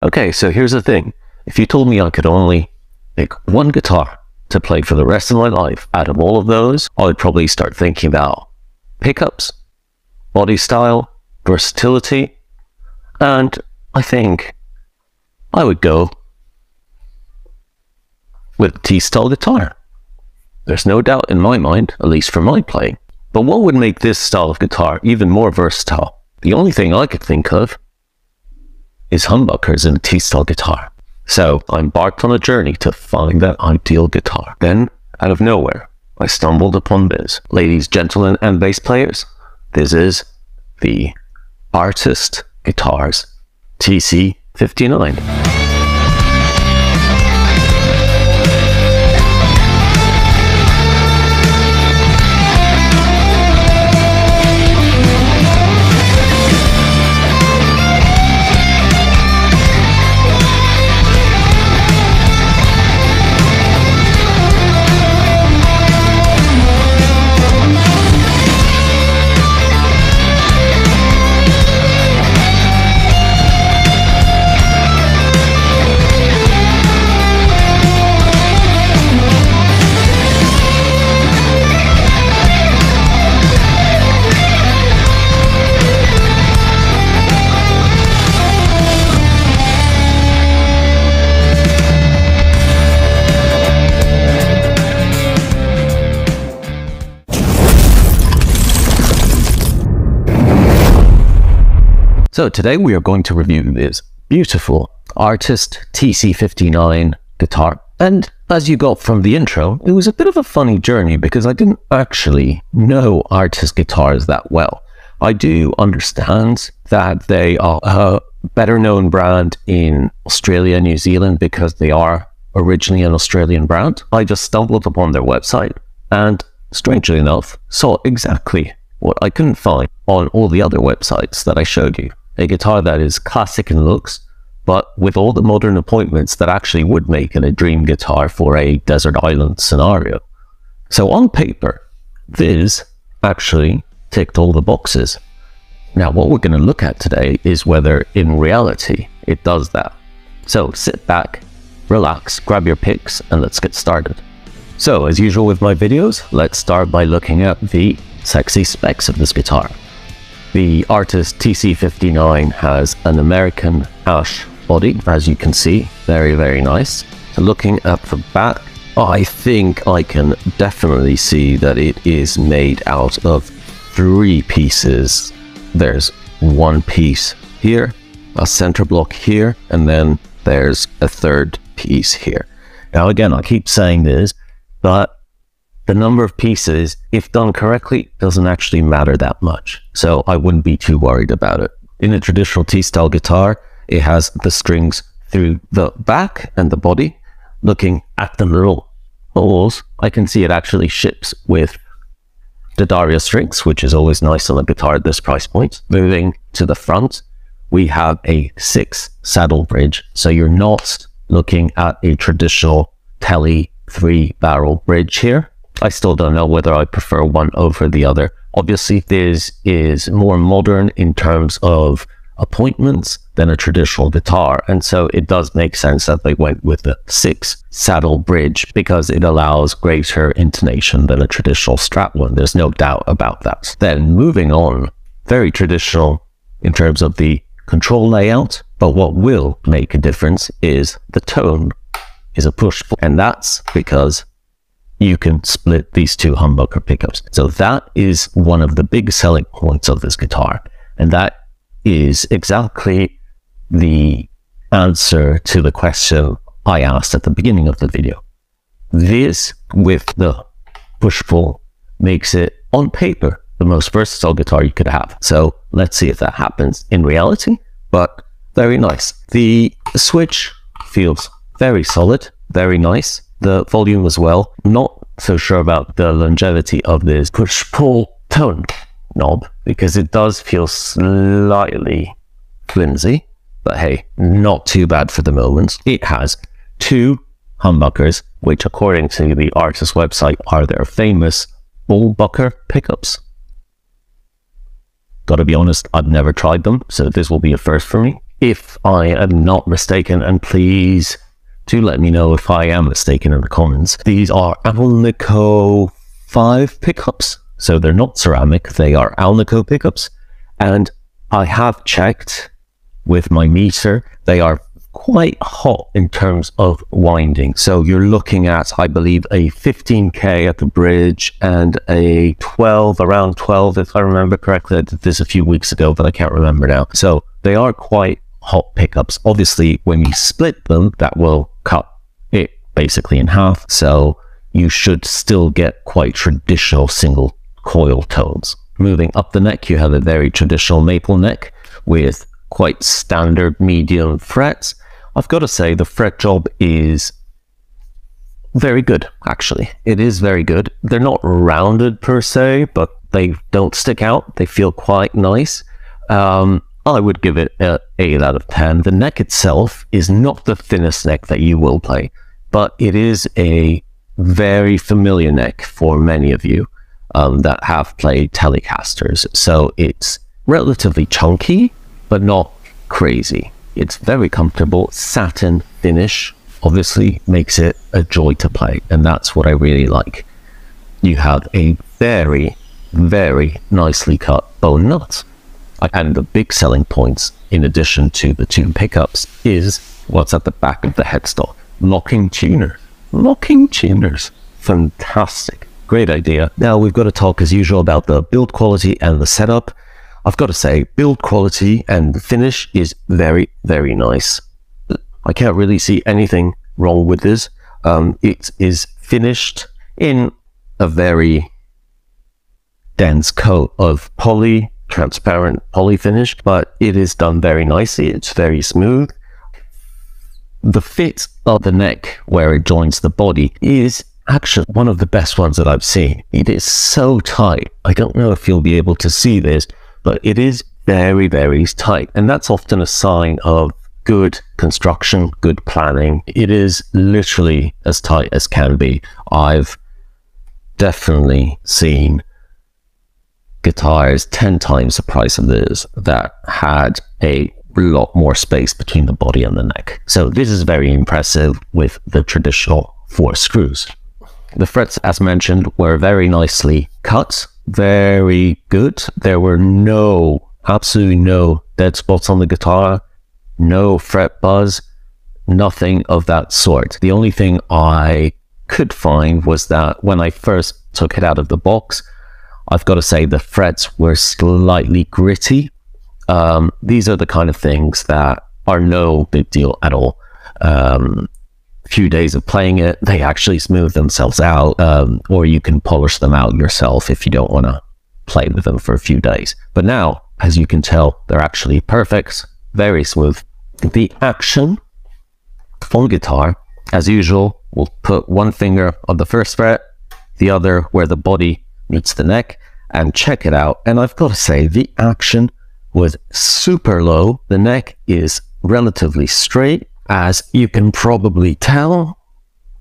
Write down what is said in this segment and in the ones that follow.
Okay, so here's the thing. If you told me I could only pick one guitar to play for the rest of my life out of all of those, I would probably start thinking about pickups, body style, versatility, and I think I would go with T-style guitar. There's no doubt in my mind, at least for my playing. But what would make this style of guitar even more versatile? The only thing I could think of is humbuckers and a T-style guitar. So I embarked on a journey to find that ideal guitar. Then, out of nowhere, I stumbled upon this. Ladies, gentlemen, and bass players, this is the Artist Guitars TC59. So today we are going to review this beautiful Artist TC59 guitar. And as you got from the intro, it was a bit of a funny journey because I didn't actually know Artist guitars that well. I do understand that they are a better known brand in Australia New Zealand because they are originally an Australian brand. I just stumbled upon their website and strangely enough saw exactly what I couldn't find on all the other websites that I showed you a guitar that is classic in looks, but with all the modern appointments that actually would make it a dream guitar for a desert island scenario. So on paper, this actually ticked all the boxes. Now, what we're going to look at today is whether in reality it does that. So sit back, relax, grab your picks, and let's get started. So, as usual with my videos, let's start by looking at the sexy specs of this guitar. The Artist TC59 has an American ash body, as you can see, very, very nice. So looking at the back, I think I can definitely see that it is made out of three pieces. There's one piece here, a center block here, and then there's a third piece here. Now again, I keep saying this, but the number of pieces, if done correctly, doesn't actually matter that much. So I wouldn't be too worried about it. In a traditional T-style guitar, it has the strings through the back and the body. Looking at the little holes, I can see it actually ships with the D'Addario strings, which is always nice on a guitar at this price point. Moving to the front, we have a six saddle bridge. So you're not looking at a traditional Tele three barrel bridge here. I still don't know whether I prefer one over the other. Obviously, this is more modern in terms of appointments than a traditional guitar. And so it does make sense that they went with the six saddle bridge because it allows greater intonation than a traditional strap one. There's no doubt about that. Then moving on, very traditional in terms of the control layout. But what will make a difference is the tone is a push. And that's because you can split these two humbucker pickups. So that is one of the big selling points of this guitar. And that is exactly the answer to the question I asked at the beginning of the video. This with the push-pull makes it on paper the most versatile guitar you could have. So let's see if that happens in reality, but very nice. The switch feels very solid, very nice the volume as well. Not so sure about the longevity of this push-pull tone knob because it does feel slightly flimsy, but hey, not too bad for the moment. It has two humbuckers, which according to the artist's website are their famous bullbucker pickups. Gotta be honest, I've never tried them, so this will be a first for me. if I am not mistaken, and please do let me know if I am mistaken in the comments. These are Alnico 5 pickups. So they're not ceramic, they are Alnico pickups. And I have checked with my meter, they are quite hot in terms of winding. So you're looking at, I believe, a 15k at the bridge and a 12, around 12, if I remember correctly. I did this a few weeks ago, but I can't remember now. So they are quite hot pickups. Obviously, when you split them, that will cut it basically in half. So you should still get quite traditional single coil tones. Moving up the neck, you have a very traditional maple neck with quite standard medium frets. I've got to say the fret job is very good, actually. It is very good. They're not rounded per se, but they don't stick out. They feel quite nice. Um, I would give it an 8 out of 10. The neck itself is not the thinnest neck that you will play, but it is a very familiar neck for many of you um, that have played Telecasters. So it's relatively chunky, but not crazy. It's very comfortable, satin finish, obviously makes it a joy to play, and that's what I really like. You have a very, very nicely cut bone nut. And the big selling points, in addition to the two pickups, is what's at the back of the headstock. Locking tuner. Locking tuners. Fantastic. Great idea. Now we've got to talk as usual about the build quality and the setup. I've got to say, build quality and finish is very, very nice. I can't really see anything wrong with this. Um, it is finished in a very dense coat of poly, transparent poly finish, but it is done very nicely. It's very smooth. The fit of the neck where it joins the body is actually one of the best ones that I've seen. It is so tight. I don't know if you'll be able to see this, but it is very, very tight. And that's often a sign of good construction, good planning. It is literally as tight as can be. I've definitely seen guitars 10 times the price of this that had a lot more space between the body and the neck. So this is very impressive with the traditional four screws. The frets, as mentioned, were very nicely cut, very good. There were no, absolutely no dead spots on the guitar, no fret buzz, nothing of that sort. The only thing I could find was that when I first took it out of the box, I've got to say the frets were slightly gritty. Um, these are the kind of things that are no big deal at all. Um, few days of playing it, they actually smooth themselves out, um, or you can polish them out yourself if you don't want to play with them for a few days. But now, as you can tell, they're actually perfect, very smooth. The action on guitar, as usual, we'll put one finger on the first fret, the other where the body meets the neck, and check it out. And I've got to say, the action was super low. The neck is relatively straight as you can probably tell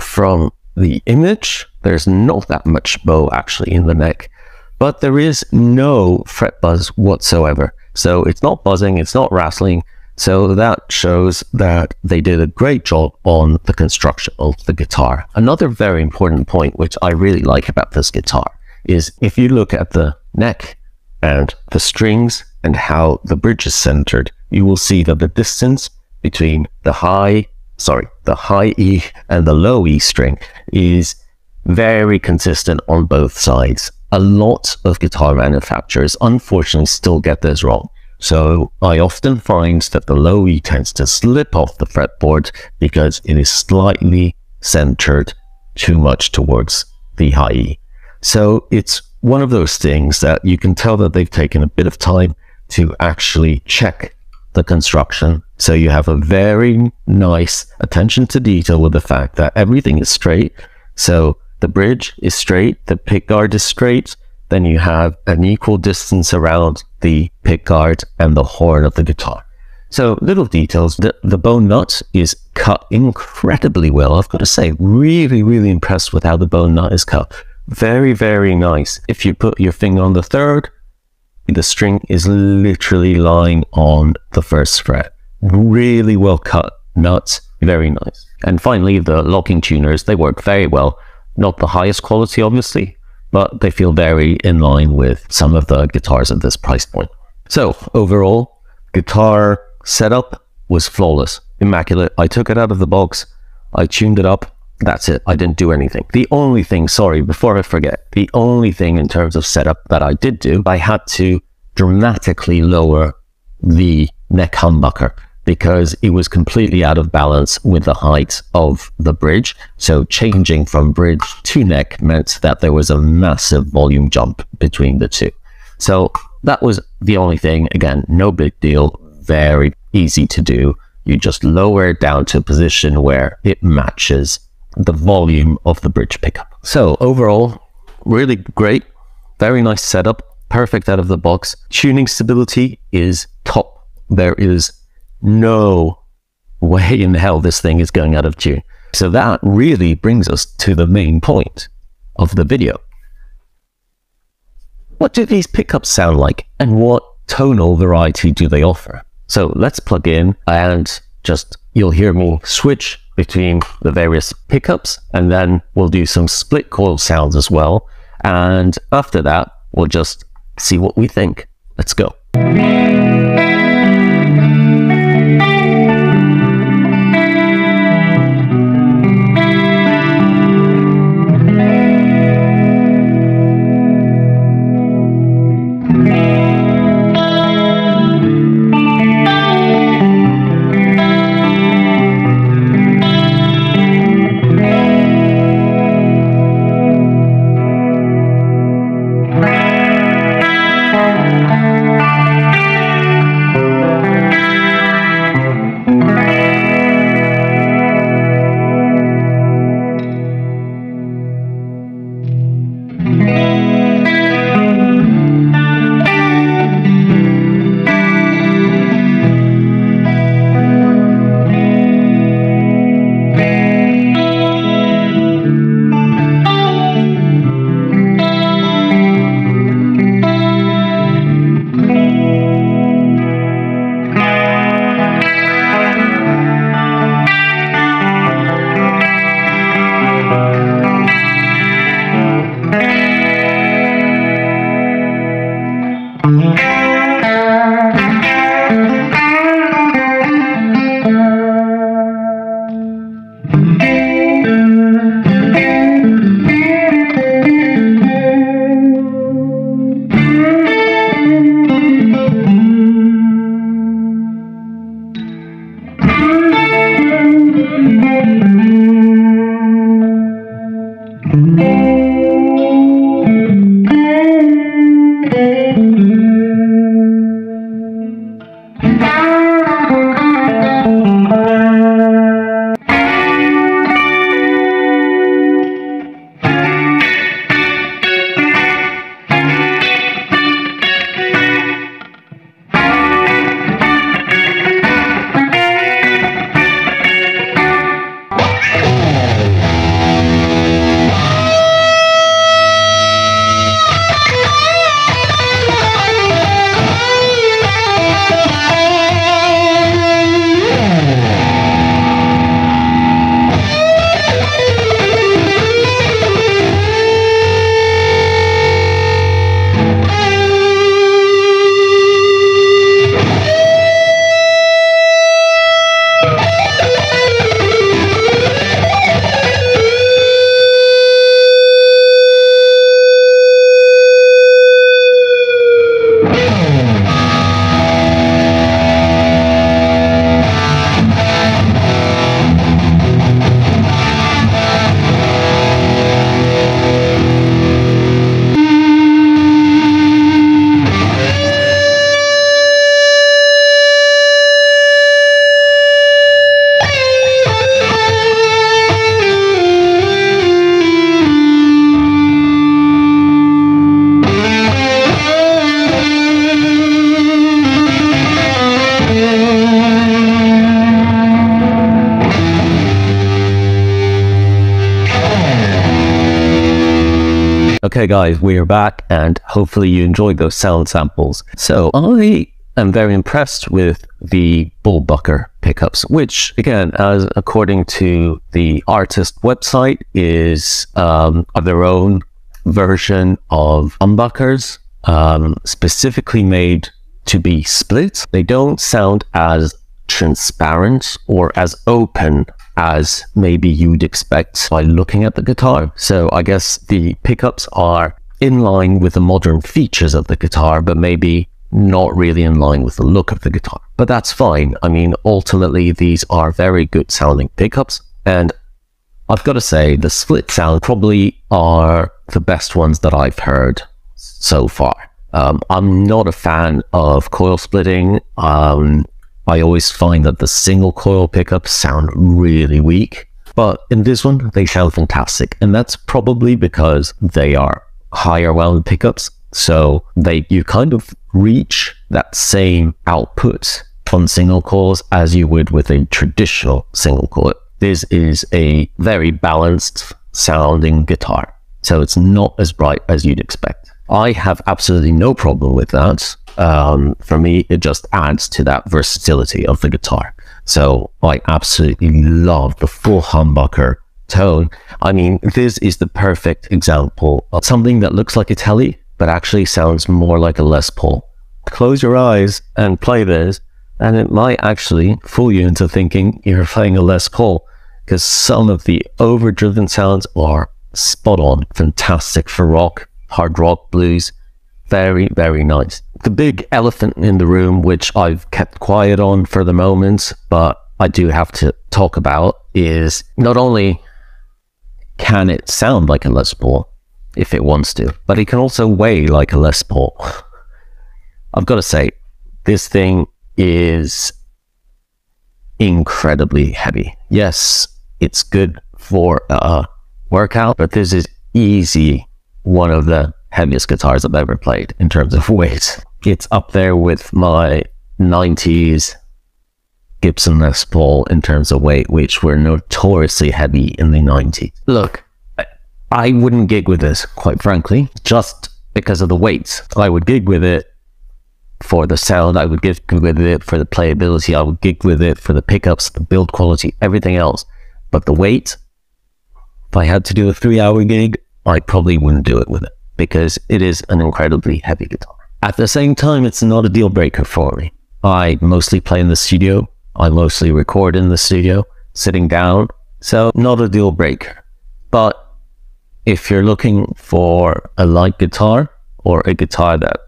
from the image, there's not that much bow actually in the neck, but there is no fret buzz whatsoever. So it's not buzzing, it's not rattling. So that shows that they did a great job on the construction of the guitar. Another very important point, which I really like about this guitar, is if you look at the neck and the strings and how the bridge is centered, you will see that the distance between the high, sorry, the high E and the low E string is very consistent on both sides. A lot of guitar manufacturers unfortunately still get this wrong. So I often find that the low E tends to slip off the fretboard because it is slightly centered too much towards the high E. So it's one of those things that you can tell that they've taken a bit of time to actually check the construction. So you have a very nice attention to detail with the fact that everything is straight. So the bridge is straight, the pickguard is straight, then you have an equal distance around the pickguard and the horn of the guitar. So little details, the, the bone nut is cut incredibly well. I've got to say, really, really impressed with how the bone nut is cut. Very, very nice. If you put your finger on the third, the string is literally lying on the first fret. really well cut nuts, very nice. And finally, the locking tuners, they work very well. Not the highest quality, obviously, but they feel very in line with some of the guitars at this price point. So overall, guitar setup was flawless, immaculate. I took it out of the box, I tuned it up, that's it. I didn't do anything. The only thing, sorry, before I forget, the only thing in terms of setup that I did do, I had to dramatically lower the neck humbucker because it was completely out of balance with the height of the bridge. So changing from bridge to neck meant that there was a massive volume jump between the two. So that was the only thing. Again, no big deal, very easy to do. You just lower it down to a position where it matches the volume of the bridge pickup. So overall, really great, very nice setup, perfect out of the box. Tuning stability is top. There is no way in hell this thing is going out of tune. So that really brings us to the main point of the video. What do these pickups sound like and what tonal variety do they offer? So let's plug in and just, you'll hear me switch between the various pickups and then we'll do some split coil sounds as well. And after that, we'll just see what we think. Let's go. Okay guys, we are back and hopefully you enjoyed those sound samples. So I am very impressed with the Bullbucker pickups, which again, as according to the artist website, is um, their own version of humbuckers, um, specifically made to be split. They don't sound as transparent or as open as maybe you'd expect by looking at the guitar. So I guess the pickups are in line with the modern features of the guitar, but maybe not really in line with the look of the guitar. But that's fine. I mean, ultimately, these are very good sounding pickups. And I've got to say, the split sound probably are the best ones that I've heard so far. Um, I'm not a fan of coil splitting. Um, I always find that the single coil pickups sound really weak. But in this one, they sound fantastic. And that's probably because they are higher wound pickups. So they you kind of reach that same output on single coils as you would with a traditional single coil. This is a very balanced sounding guitar. So it's not as bright as you'd expect. I have absolutely no problem with that. Um, for me, it just adds to that versatility of the guitar. So I absolutely love the full humbucker tone. I mean, this is the perfect example of something that looks like a Tele, but actually sounds more like a Les Paul. Close your eyes and play this, and it might actually fool you into thinking you're playing a Les Paul, because some of the overdriven sounds are spot on, fantastic for rock hard rock blues. Very, very nice. The big elephant in the room, which I've kept quiet on for the moment, but I do have to talk about, is not only can it sound like a Les Paul if it wants to, but it can also weigh like a Les Paul. I've got to say, this thing is incredibly heavy. Yes, it's good for a workout, but this is easy one of the heaviest guitars I've ever played in terms of weight. It's up there with my 90s Gibson Les Paul in terms of weight, which were notoriously heavy in the 90s. Look, I wouldn't gig with this, quite frankly, just because of the weight. I would gig with it for the sound, I would gig with it for the playability, I would gig with it for the pickups, the build quality, everything else. But the weight, if I had to do a three hour gig, I probably wouldn't do it with it because it is an incredibly heavy guitar. At the same time, it's not a deal breaker for me. I mostly play in the studio. I mostly record in the studio, sitting down. So not a deal breaker. But if you're looking for a light guitar or a guitar that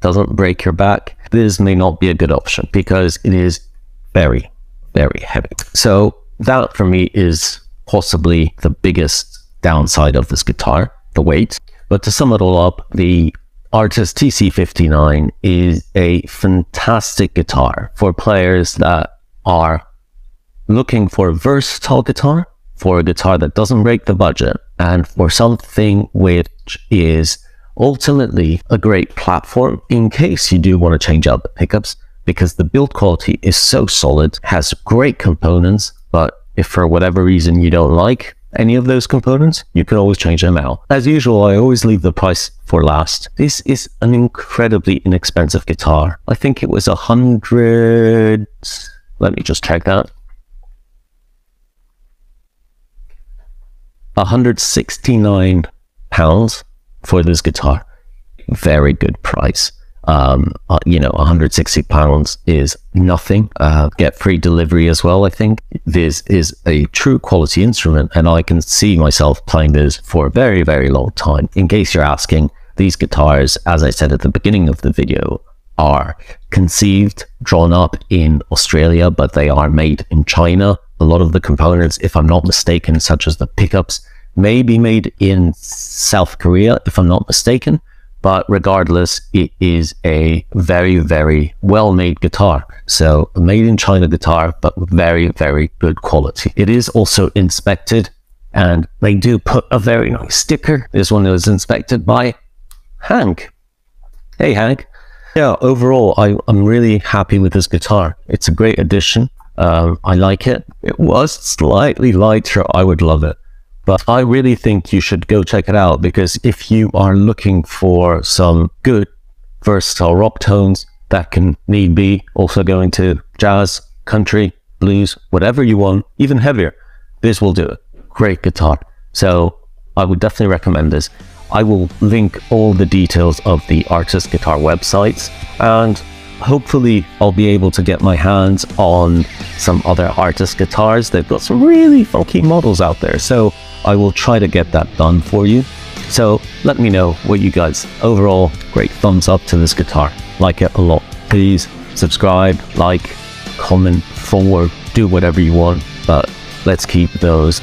doesn't break your back, this may not be a good option because it is very, very heavy. So that for me is possibly the biggest downside of this guitar, the weight. But to sum it all up, the Artist TC59 is a fantastic guitar for players that are looking for a versatile guitar, for a guitar that doesn't break the budget, and for something which is ultimately a great platform in case you do want to change out the pickups because the build quality is so solid, has great components, but if for whatever reason you don't like any of those components, you can always change them out. As usual, I always leave the price for last. This is an incredibly inexpensive guitar. I think it was a hundred. Let me just check that. 169 pounds for this guitar. Very good price um, uh, you know, 160 pounds is nothing. Uh, get free delivery as well. I think this is a true quality instrument, and I can see myself playing this for a very, very long time. In case you're asking, these guitars, as I said at the beginning of the video, are conceived, drawn up in Australia, but they are made in China. A lot of the components, if I'm not mistaken, such as the pickups, may be made in South Korea, if I'm not mistaken. But regardless, it is a very, very well made guitar. So, made in China guitar, but very, very good quality. It is also inspected, and they do put a very nice sticker. This one was inspected by Hank. Hey, Hank. Yeah, overall, I, am really happy with this guitar. It's a great addition. Um, I like it. It was slightly lighter. I would love it. But I really think you should go check it out because if you are looking for some good versatile rock tones, that can need be also go into jazz, country, blues, whatever you want, even heavier. This will do it. Great guitar. So I would definitely recommend this. I will link all the details of the artist guitar websites and hopefully I'll be able to get my hands on some other artist guitars. They've got some really funky models out there. So I will try to get that done for you. So let me know what you guys overall great thumbs up to this guitar. Like it a lot. Please subscribe, like, comment, forward, do whatever you want. But let's keep those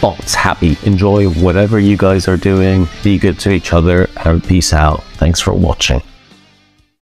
bots happy. Enjoy whatever you guys are doing. Be good to each other and peace out. Thanks for watching.